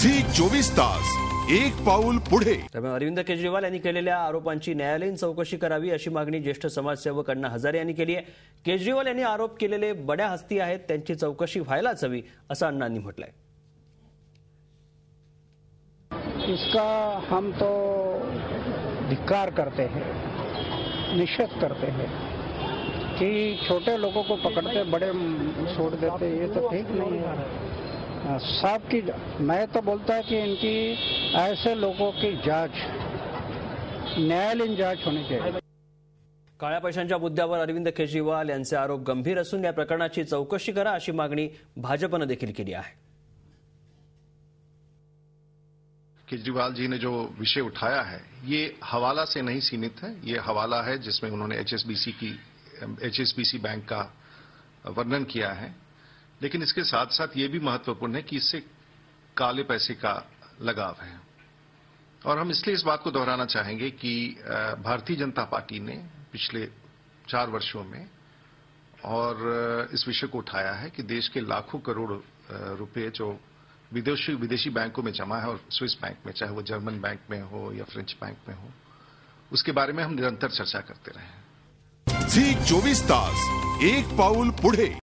झी चोवीस तास एक पाऊल पुढे. दरम्यान अरविंद केजरीवाल यांनी केलेल्या आरोपांची न्यायालयीन चौकशी करावी अशी मागणी ज्येष्ठ समाजसेवक अण्णा हजारे यांनी केली आहे. केजरीवाल यांनी आरोप केलेले बड्या हस्ती आहेत त्यांची चौकशी व्हायलाच हवी असं अण्णांनी म्हटलंय. इसका हम तो धिक्कार करते हैं निषेध करते हैं कि छोटे लोगों को पकड़ते बड़े छोड़ देते ये तो ठीक नहीं है। साहब की मैं तो बोलता है कि इनकी ऐसे लोगों की जाँच न्यायालयीन जाँच होनी चाहिए। काळ्या पैशांच्या मुद्द्यावर अरविंद केजरीवाल यांचे आरोप गंभीर असून या प्रकरणाची चौकशी करा अशी मागणी भाजपनं देखील केली आहे. केजरीवाल जी ने जो विषय उठाया है ये हवाला से नहीं सीमित है। ये हवाला है जिसमें उन्होंने एचएसबीसी की एचएसबीसी बैंक का वर्णन किया है। लेकिन इसके साथ साथ ये भी महत्वपूर्ण है कि इससे काले पैसे का लगाव है। और हम इसलिए इस बात को दोहराना चाहेंगे कि भारतीय जनता पार्टी ने पिछले चार वर्षों में और इस विषय को उठाया है कि देश के लाखों करोड़ रुपए जो विदेशी विदेशी बैंकों में जमा है और स्विस बैंक में, चाहे वो जर्मन बैंक में हो या फ्रेंच बैंक में हो, उसके बारे में हम निरंतर चर्चा करते रहे झी चोवीस तास, एक पाऊल पुढे।